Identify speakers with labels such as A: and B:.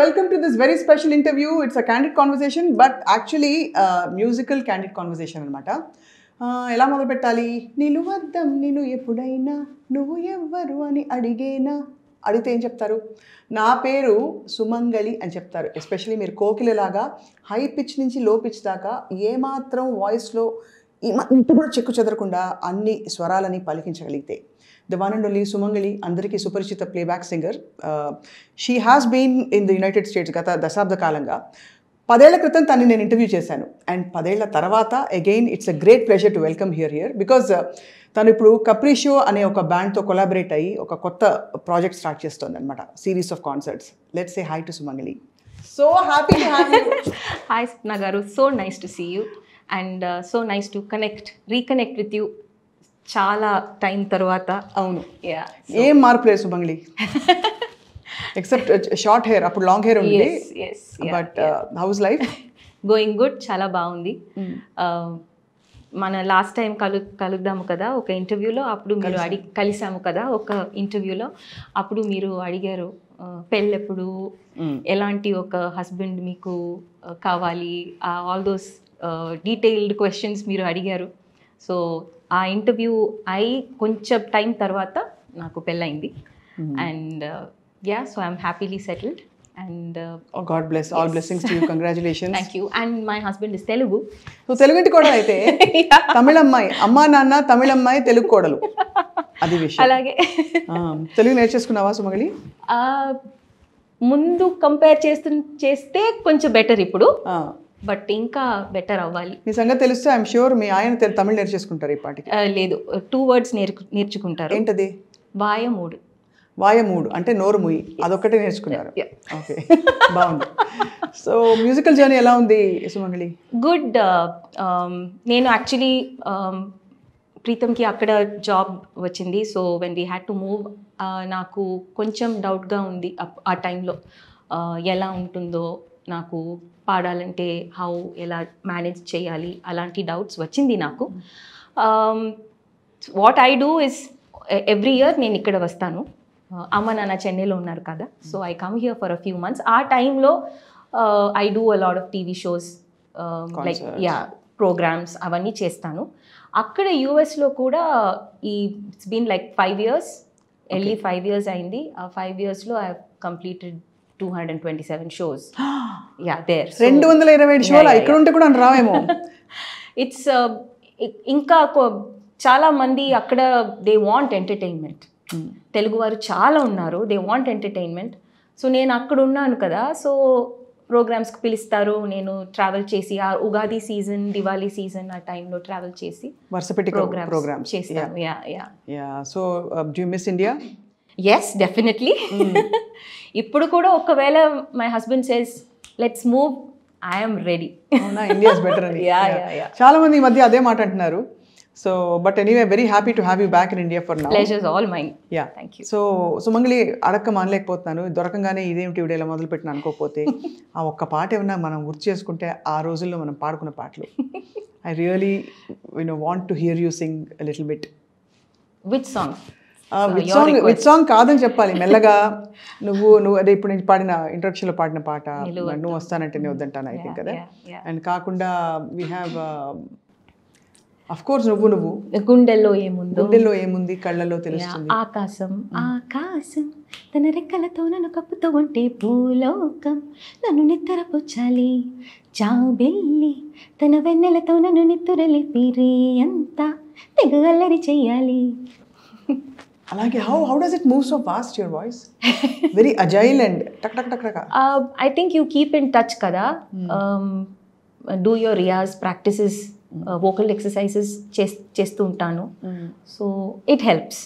A: Welcome to this very special interview it's a candid conversation but actually musical candid conversation అనమాట. ఎలా మొదలు పెట్టాలి నేను వద్దాం నేను ఎప్పుడైనా నువ్వు ఎవ్వరు అని అడిగేనా? అడిగితే ఏం చెప్తారు? నా పేరు సుమంగళి అని చెప్తారు. ఎస్పెషలీ మీరు కోకిలలాగా హై పిచ్ నుంచి లో పిచ్ దాకా ఏమాత్రం వాయిస్లో ఇంత కూడా చెక్కు చెదరకుండా అన్ని స్వరాలని పలికించగలిగితే. The one and only Sumangali అందరికీ సుపరిచిత playback singer. She has been in the United States గత దశాబ్ద కాలంగా. పదేళ్ళ క్రితం తన్ని నేను ఇంటర్వ్యూ చేశాను. అండ్ పదేళ్ళ తర్వాత again it's a great pleasure to welcome here here. Because తను ఇప్పుడు కప్రిషో అనే ఒక బ్యాండ్తో కొలాబరేట్ అయ్యి ఒక కొత్త ప్రాజెక్ట్ స్టార్ట్ చేస్తుంది అనమాట series of concerts let's say hi to Sumangali so happy
B: hi Swapna garu. So nice to see you and so nice to connect reconnect with you చాలా టైం తర్వాత.
A: అవును. ఏం మార్పు లేదు సుమంగళి ఎక్సెప్ట్ షార్ట్ హెయిర్ అప్పుడు long hair ఉంది but how's life
B: going good చాలా బాగుంది. Uh, మన లాస్ట్ టైం కలు కలుద్దాము కదా ఒక ఇంటర్వ్యూలో అప్పుడు మీరు అడిగి కలిసాము కదా ఒక ఇంటర్వ్యూలో అప్పుడు మీరు అడిగారు uh, పెళ్ళెప్పుడు ఎలాంటి ఒక హస్బెండ్ మీకు uh, కావాలి ఆల్ దోస్ డీటెయిల్డ్ క్వశ్చన్స్ మీరు అడిగారు. సో ఆ ఇంటర్వ్యూ అయి కొంచెం టైం తర్వాత నాకు పెళ్ళైంది and yeah so I'm happily settled and
A: god bless all blessings to you congratulations
B: thank you and my husband is Telugu
A: నువ్వు తెలుగుంటి కూడా అయితే తమిళ అమ్మాయి అమ్మా నాన్న తమిళ అమ్మాయి తెలుగు కోడలు. అది విషయం.
B: అలాగే.
A: తెలుగు నేర్చేసుకున్నావా సుమగలి?
B: ముందు కంపేర్ చేస్తు చేస్తే కొంచెం బెటర్ ఇప్పుడు. బట్ ఇంకా బెటర్ అవ్వాలి.
A: నీ సంగతి తెలిస్తే ఐఎమ్ షూర్ మీ ఆయన తమిళ్ నేర్చేసుకుంటారు ఈ పాటికి.
B: లేదు. టూ వర్డ్స్ నేర్చు నేర్చుకుంటారు.
A: ఏంటది?
B: వాయమూడు.
A: వాయమూడు అంటే నోరు ముయి అదొక్కటే నేర్చుకున్నారు. ఓకే బాగుంది. సో మ్యూజికల్ జర్నీ ఎలా ఉంది సుమంగళి?
B: గుడ్ నేను యాక్చువల్లీ ప్రీతంకి అక్కడ జాబ్ వచ్చింది. So when we had to move నాకు కొంచెం డౌట్గా ఉంది ఆ టైంలో ఎలా ఉంటుందో నాకు పాడాలంటే హౌ ఎలా మేనేజ్ చేయాలి అలాంటి డౌట్స్ వచ్చింది నాకు. What I do is every year నేను ఇక్కడ వస్తాను. Uh, అమ్మ నాన్న చెన్నైలో ఉన్నారు కదా so I come here for a few months ఆ టైంలో I do a lot of TV shows like. Yeah programmes అవన్నీ చేస్తాను. అక్కడ యూఎస్లో కూడా ఈ it's been like five years ఎల్లి ఫైవ్ ఇయర్స్ అయింది. ఆ ఫైవ్ ఇయర్స్లో I completed two hundred twenty seven shows yeah there
A: రెండు వందల ఇరవై షోలు ఇక్కడ ఉంటే కూడా రావేమో.
B: ఇట్స్ ఇంకా కొ- చాలా మంది అక్కడ దే వాంట్ ఎంటర్టైన్మెంట్ తెలుగు వారు చాలా ఉన్నారు దే వాంట్ ఎంటర్టైన్మెంట్ సో నేను అక్కడ ఉన్నాను కదా సో ప్రోగ్రామ్స్కి పిలుస్తారు నేను ట్రావెల్ చేసి ఆ ఉగాది సీజన్ దివాళీ సీజన్ ఆ టైంలో ట్రావెల్ చేసి
A: వరుస పెట్టి
B: ప్రోగ్రామ్స్
A: ప్రోగ్రామ్స్
B: చేస్తాను. Yeah yeah
A: yeah so do miss India
B: yes definitely ఇప్పుడు కూడా ఒకవేళ my husband says let's move I'm ready
A: అవునా? ఇండియా ఇస్ బెటర్ అని.
B: Yeah,
A: Yeah.
B: yeah, yeah.
A: చాలా మంది ఈ మధ్య అదే మాట అంటున్నారు. So but anyway very happy to have you back in India for now
B: pleasure's all mine
A: ya
B: thank you
A: so Sumangali అడక్క మానలేకపోతున్నాను దొరకంగానే ఇదేమిటి ఇవిడేలా మొదలు పెట్టిన అనుకోకపోతే ఆ ఒక్క పాట ఏమన్నా మనం గుర్తు చేసుకుంటే ఆ రోజుల్లో మనం పాడుకున్న పాటలు. I really you know want to hear you sing little bit
B: which song
A: with song with song కాదని చెప్పాలి. మెల్లగా నువ్వు నువ్వు అదే ఇప్పుడు నేను పాడిన ఇంట్రొడక్షన్లో పాడిన పాట నువ్వు వస్తానంటే నేను వద్దంటాను? ఐ థింక్ కదా. అండ్ కాకుండా వీ హ్యావ్ అఫ్ కోర్స్ నువ్వు నువ్వు.
B: గుండెల్లో ఏముందో?
A: గుండెల్లో ఏముంది? కళ్ళలో తెలుస్తుంది.
B: ఆకాశం ఆకాశం. తన రెక్కలతో నన్ను కప్పుతూ ఉంటే భూలోకం. నన్ను నిద్రపుచ్చాలి జాబెల్లి తన వెన్నెలతో నన్ను నిద్దురలి పిరే అంతా తెగ అల్లరి చెయ్యాలి
A: అలాగే how how does it move so fast your voice very agile and టక్ టక్ టక్ టక్.
B: I think you keep in touch కదా? Do your riyaz practices vocal exercises చేస్తూ ఉంటాను. So it helps